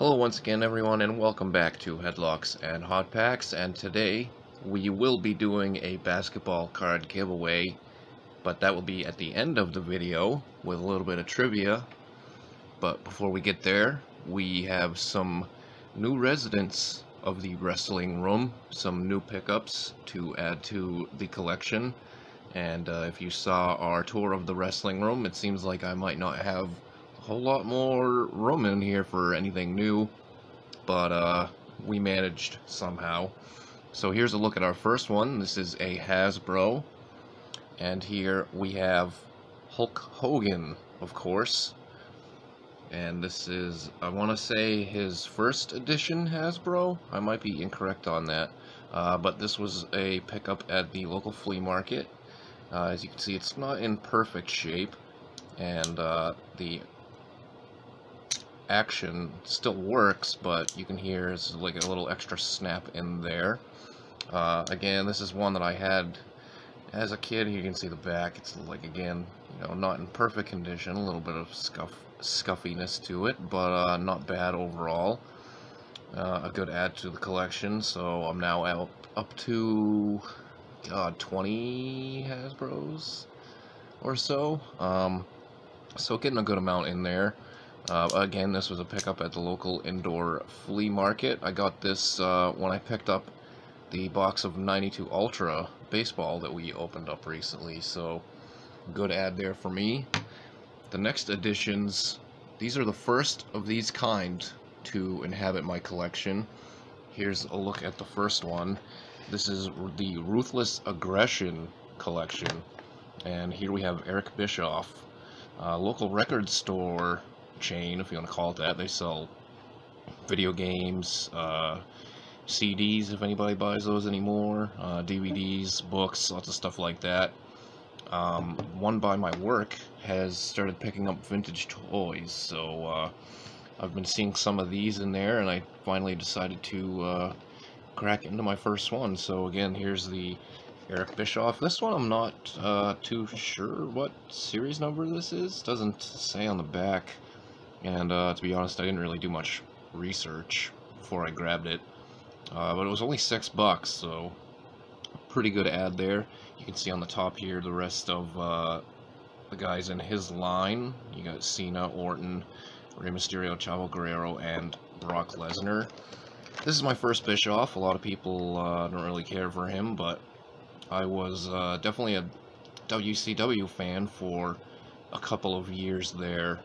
Hello once again everyone and welcome back to Headlocks and Hot Packs. And today we will be doing a basketball card giveaway but that will be at the end of the video with a little bit of trivia. But before we get there we have some new residents of the wrestling room some new pickups to add to the collection. And uh, if you saw our tour of the wrestling room it seems like I might not have whole lot more room in here for anything new, but uh, we managed somehow. So here's a look at our first one. This is a Hasbro, and here we have Hulk Hogan, of course. And this is, I want to say, his first edition Hasbro. I might be incorrect on that. Uh, but this was a pickup at the local flea market. Uh, as you can see, it's not in perfect shape, and uh, the action still works, but you can hear it's like a little extra snap in there. Uh, again, this is one that I had as a kid. You can see the back. It's like, again, you know, not in perfect condition. A little bit of scuff, scuffiness to it, but uh, not bad overall. Uh, a good add to the collection, so I'm now out up to, God, 20 Hasbros or so. Um, so getting a good amount in there. Uh, again, this was a pickup at the local indoor flea market. I got this uh, when I picked up the box of 92 Ultra baseball that we opened up recently, so good ad there for me. The next editions, these are the first of these kind to inhabit my collection. Here's a look at the first one. This is the Ruthless Aggression collection. And here we have Eric Bischoff. Uh, local record store chain, if you want to call it that. They sell video games, uh, CDs, if anybody buys those anymore, uh, DVDs, books, lots of stuff like that. Um, one by my work has started picking up vintage toys, so uh, I've been seeing some of these in there, and I finally decided to uh, crack into my first one. So again, here's the Eric Bischoff. This one I'm not uh, too sure what series number this is. Doesn't say on the back. And uh, to be honest, I didn't really do much research before I grabbed it. Uh, but it was only six bucks, so pretty good ad there. You can see on the top here the rest of uh, the guys in his line. You got Cena, Orton, Rey Mysterio, Chavo Guerrero, and Brock Lesnar. This is my first Bischoff. A lot of people uh, don't really care for him, but I was uh, definitely a WCW fan for a couple of years there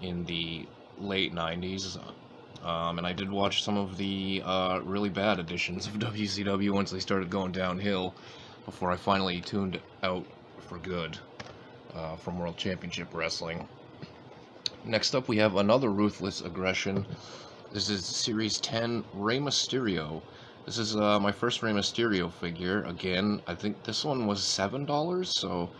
in the late 90s. Um, and I did watch some of the uh, really bad editions of WCW once they started going downhill before I finally tuned out for good uh, from World Championship Wrestling. Next up, we have another Ruthless Aggression. This is Series 10 Rey Mysterio. This is uh, my first Rey Mysterio figure. Again, I think this one was $7, so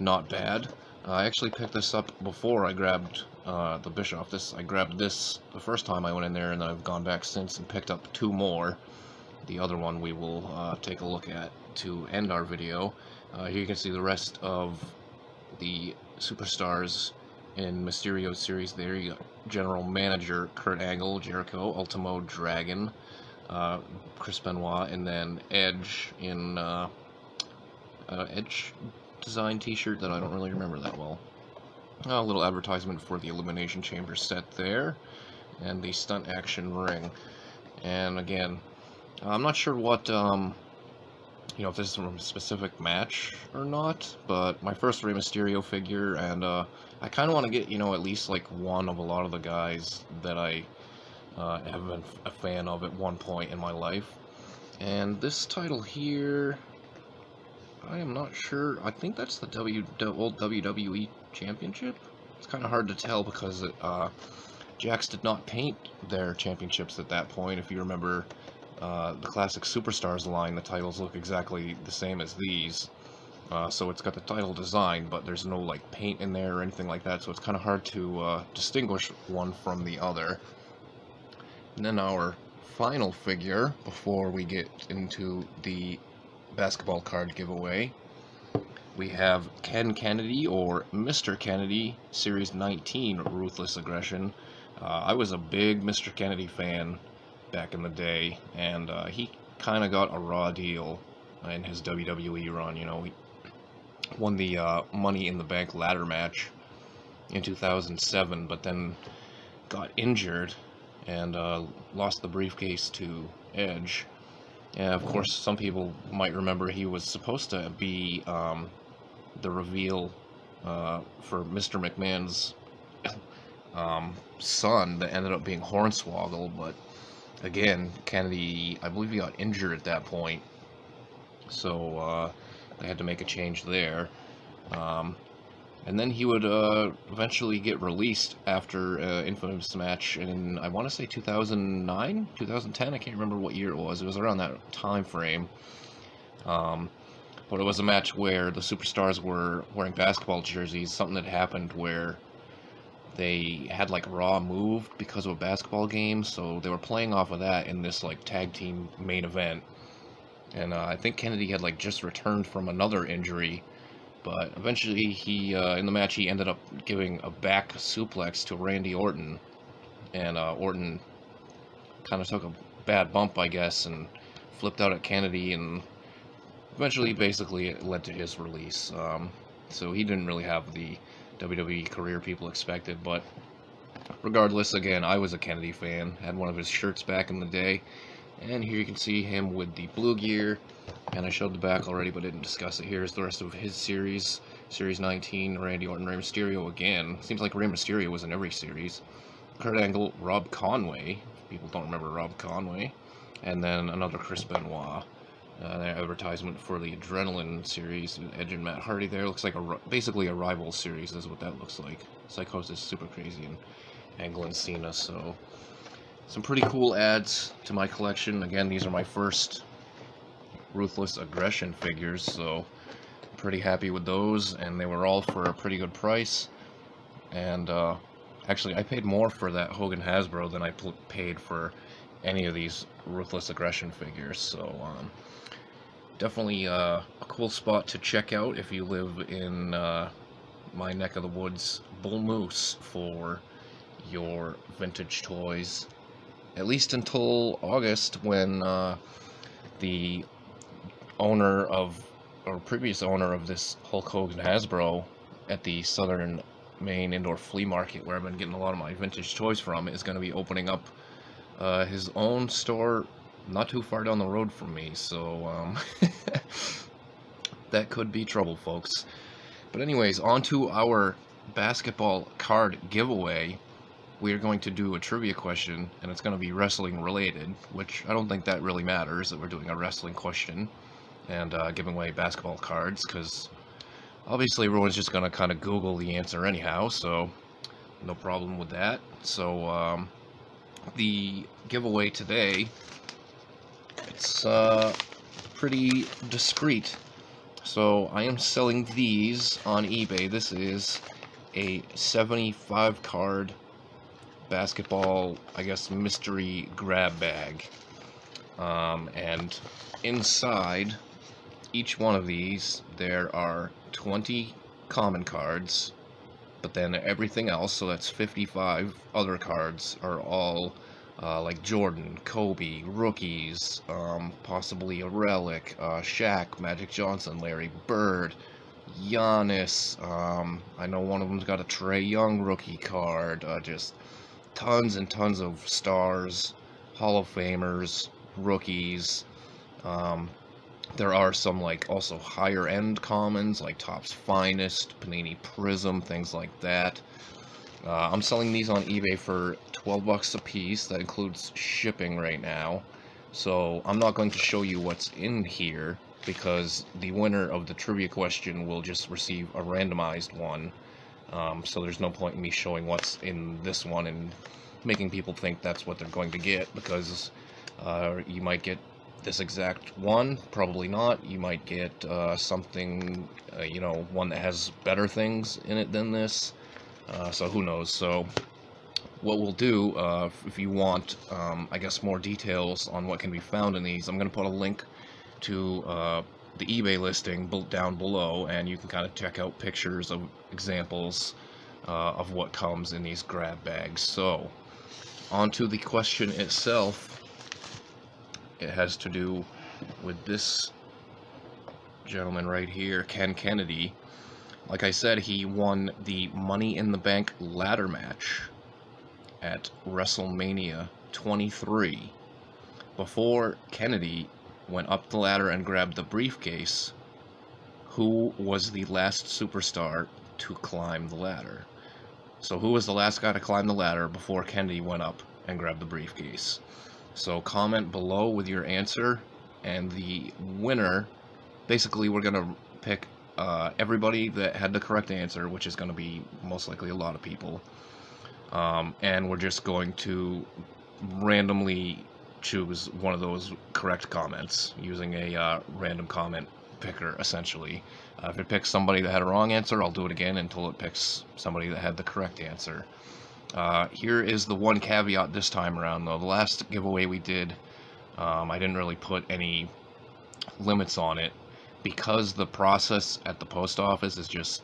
not bad. I actually picked this up before I grabbed uh, the Bischoff. This I grabbed this the first time I went in there, and I've gone back since and picked up two more. The other one we will uh, take a look at to end our video. Uh, here you can see the rest of the superstars in Mysterio series there. You got General Manager Kurt Angle, Jericho, Ultimo Dragon, uh, Chris Benoit, and then Edge in uh, uh, Edge design t-shirt that I don't really remember that well. A little advertisement for the Elimination Chamber set there, and the Stunt Action Ring. And again, I'm not sure what, um, you know, if this is from a specific match or not, but my first Rey Mysterio figure, and uh, I kind of want to get, you know, at least like one of a lot of the guys that I uh, have been a fan of at one point in my life. And this title here, I am not sure. I think that's the W old WWE Championship. It's kind of hard to tell because it, uh, Jakks did not paint their championships at that point. If you remember uh, the classic Superstars line, the titles look exactly the same as these. Uh, so it's got the title design, but there's no like paint in there or anything like that, so it's kind of hard to uh, distinguish one from the other. And then our final figure, before we get into the basketball card giveaway. we have Ken Kennedy or Mr. Kennedy, Series 19 Ruthless Aggression. Uh, I was a big Mr. Kennedy fan back in the day, and uh, he kind of got a raw deal in his WWE run. You know, he won the uh, Money in the Bank ladder match in 2007, but then got injured and uh, lost the briefcase to Edge. And of course, some people might remember he was supposed to be um, the reveal uh, for Mr. McMahon's um, son that ended up being Hornswoggle, but again, Kennedy, I believe he got injured at that point, so uh, they had to make a change there. Um, and then he would uh, eventually get released after uh, Infamous match in I want to say 2009, 2010. I can't remember what year it was. It was around that time frame. Um, but it was a match where the superstars were wearing basketball jerseys. Something that happened where they had like Raw moved because of a basketball game, so they were playing off of that in this like tag team main event. And uh, I think Kennedy had like just returned from another injury but eventually he uh, in the match he ended up giving a back suplex to Randy Orton, and uh, Orton kind of took a bad bump, I guess, and flipped out at Kennedy, and eventually, basically, it led to his release. Um, so he didn't really have the WWE career people expected, but regardless, again, I was a Kennedy fan, had one of his shirts back in the day, and here you can see him with the blue gear. And I showed the back already, but didn't discuss it. Here's the rest of his series. Series 19, Randy Orton, Rey Mysterio again. Seems like Rey Mysterio was in every series. Kurt Angle, Rob Conway. People don't remember Rob Conway. And then another Chris Benoit. Uh, advertisement for the Adrenaline series. Edge and Matt Hardy there. Looks like a basically a rival series is what that looks like. Psicosis Super Crazy and Angle and Cena. So some pretty cool ads to my collection. Again, these are my first Ruthless Aggression figures, so I'm pretty happy with those, and they were all for a pretty good price. And uh, actually, I paid more for that Hogan Hasbro than I paid for any of these Ruthless Aggression figures, so um, definitely uh, a cool spot to check out if you live in uh, my neck of the woods, Bull Moose, for your vintage toys at least until August when uh, the owner of or previous owner of this Hulk Hogan Hasbro at the Southern Maine Indoor Flea Market where I've been getting a lot of my vintage toys from is going to be opening up uh, his own store not too far down the road from me. So um, that could be trouble folks. But anyways on to our basketball card giveaway we are going to do a trivia question, and it's going to be wrestling related, which I don't think that really matters that we're doing a wrestling question and uh, giving away basketball cards, because obviously everyone's just going to kind of Google the answer anyhow, so no problem with that. So um, the giveaway today, it's uh, pretty discreet. So I am selling these on eBay. This is a 75 card basketball, I guess, mystery grab bag. Um, and inside each one of these, there are 20 common cards, but then everything else, so that's 55 other cards, are all uh, like Jordan, Kobe, rookies, um, possibly a relic, uh, Shaq, Magic Johnson, Larry Bird, Giannis. Um, I know one of them's got a Trae Young rookie card. Uh, just tons and tons of stars, Hall of Famers, rookies. Um, there are some like also higher end commons like Topps Finest, Panini Prism, things like that. Uh, I'm selling these on eBay for 12 bucks a piece. That includes shipping right now. So I'm not going to show you what's in here because the winner of the trivia question will just receive a randomized one. Um, so there's no point in me showing what's in this one and making people think that's what they're going to get because uh, you might get this exact one, probably not. You might get uh, something, uh, you know, one that has better things in it than this. Uh, so who knows? So what we'll do, uh, if you want, um, I guess, more details on what can be found in these, I'm going to put a link to uh, the eBay listing down below, and you can kind of check out pictures of examples uh, of what comes in these grab bags. So, onto the question itself. It has to do with this gentleman right here, Ken Kennedy. Like I said, he won the Money in the Bank ladder match at WrestleMania 23. Before Kennedy went up the ladder and grabbed the briefcase, who was the last superstar to climb the ladder? So who was the last guy to climb the ladder before Kennedy went up and grabbed the briefcase? So comment below with your answer, and the winner, basically we're going to pick uh, everybody that had the correct answer, which is going to be most likely a lot of people. Um, and we're just going to randomly choose one of those correct comments using a uh, random comment picker, essentially. Uh, if it picks somebody that had a wrong answer, I'll do it again until it picks somebody that had the correct answer. Uh, here is the one caveat this time around, though. The last giveaway we did, um, I didn't really put any limits on it because the process at the post office is just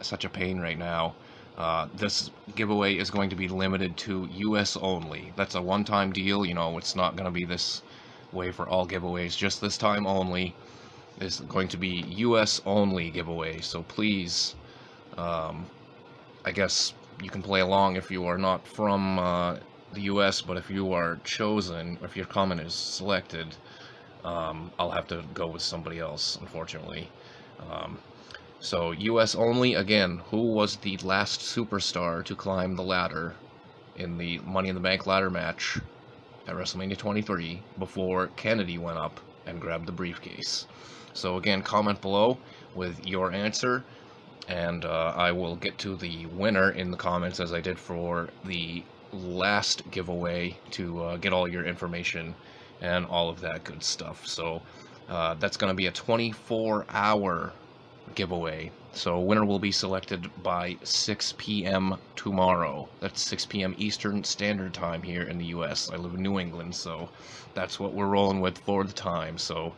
such a pain right now. Uh, this giveaway is going to be limited to US only. That's a one-time deal, you know, it's not going to be this way for all giveaways, just this time only is going to be US only giveaway, so please, um, I guess you can play along if you are not from uh, the US, but if you are chosen, if your comment is selected, um, I'll have to go with somebody else, unfortunately. Um, so, US only, again, who was the last superstar to climb the ladder in the Money in the Bank ladder match at WrestleMania 23 before Kennedy went up and grabbed the briefcase? So, again, comment below with your answer, and uh, I will get to the winner in the comments as I did for the last giveaway to uh, get all your information and all of that good stuff. So uh, that's going to be a 24 hour giveaway. So winner will be selected by 6 p.m. tomorrow. That's 6 p.m. Eastern Standard Time here in the U.S. I live in New England, so that's what we're rolling with for the time. So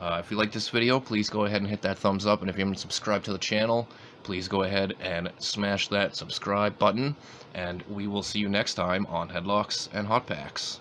uh, if you like this video, please go ahead and hit that thumbs up. And if you haven't subscribed to the channel, please go ahead and smash that subscribe button. And we will see you next time on Headlocks and Hot Packs.